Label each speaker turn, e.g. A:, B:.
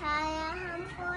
A: 太阳很酷